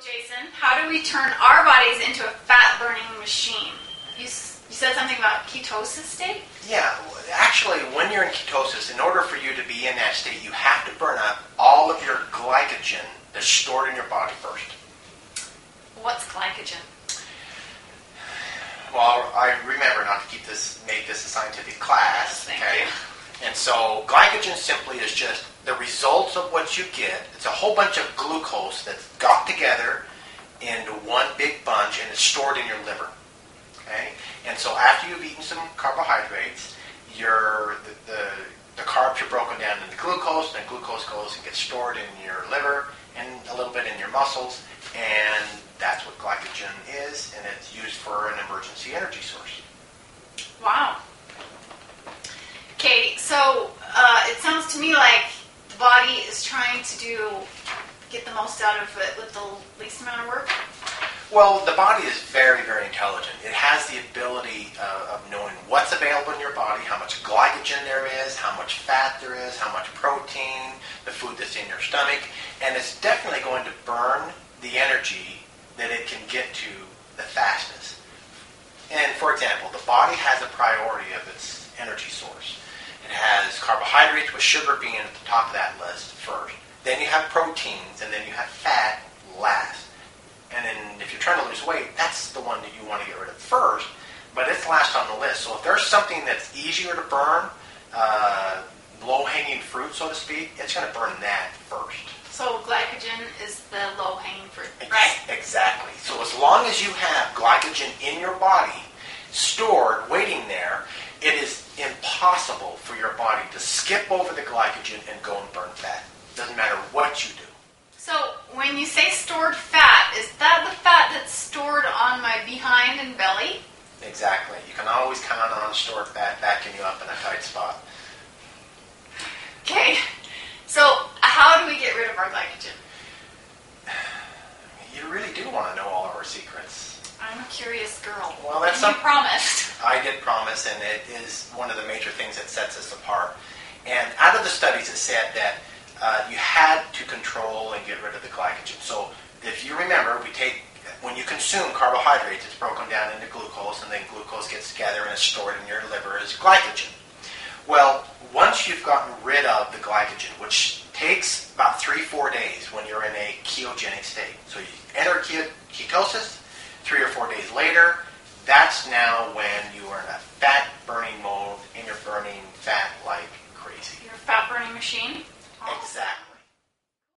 Jason, how do we turn our bodies into a fat burning machine? You, you said something about ketosis state? Yeah, actually, when you're in ketosis, in order for you to be in that state, you have to burn up all of your glycogen that's stored in your body first. What's glycogen? Well, I remember not to keep this, make this a scientific class. Okay? you. And so, glycogen simply is just the results of what you get. It's a whole bunch of glucose that's got together into one big bunch and it's stored in your liver. Okay? And so, after you've eaten some carbohydrates, your the, the, the carbs are broken down into glucose, and the glucose goes and gets stored in your liver and a little bit in your muscles, and that's what glycogen is, and it's used for an emergency energy source. Wow. Okay, so uh, it sounds to me like the body is trying to do get the most out of it with the least amount of work. Well, the body is very, very intelligent. It has the ability uh, of knowing what's available in your body, how much glycogen there is, how much fat there is, how much protein, the food that's in your stomach, and it's definitely going to burn the energy that it can get to the fastest. And for example, the body has a priority of its energy source. It has carbohydrates with sugar being at the top of that list first. Then you have proteins, and then you have fat last. And then if you're trying to lose weight, that's the one that you want to get rid of first, but it's last on the list. So if there's something that's easier to burn, uh, low-hanging fruit, so to speak, it's going to burn that first. So glycogen is the low hanging fruit, right? Exactly. So as long as you have glycogen in your body, stored, waiting there, it is impossible for your body to skip over the glycogen and go and burn fat. Doesn't matter what you do. So when you say stored fat, is that the fat that's stored on my behind and belly? Exactly. You can always count on stored fat backing you up in a tight spot. Okay. So how do we get rid of our glycogen? You really do want to know all of our secrets. I'm a curious girl. Well, that's and you some- promised. I did promise, and it is one of the major things that sets us apart. And out of the studies, it said that uh, you had to control and get rid of the glycogen. So if you remember, we take when you consume carbohydrates, it's broken down into glucose, and then glucose gets together and is stored in your liver as glycogen. Well, once you've gotten rid of the glycogen, which takes about three, four days when you're in a ketogenic state. So you enter ketosis, three or four days later, that's now when you are in a fat burning mode and you're burning fat like crazy. You're a fat burning machine. Exactly.